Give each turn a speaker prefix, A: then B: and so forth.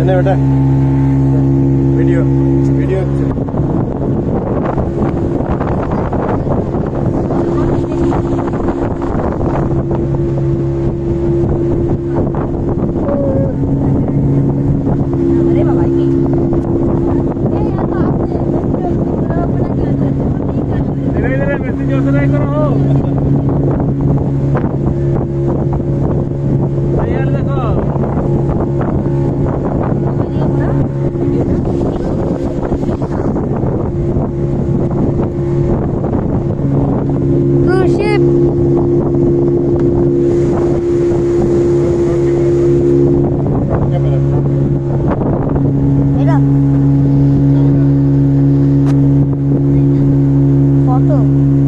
A: എന്നെ വിട്ടെ
B: Cruise ship. Mira. Foto.